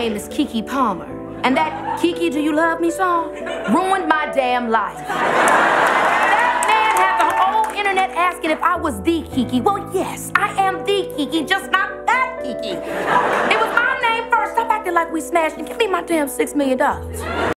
name is Keke Palmer. And that Kiki, Do You Love Me song ruined my damn life. that man had the whole internet asking if I was the Kiki. Well, yes, I am the Kiki, just not that Kiki. It was my name first. Stop acting like we smashed and give me my damn six million dollars.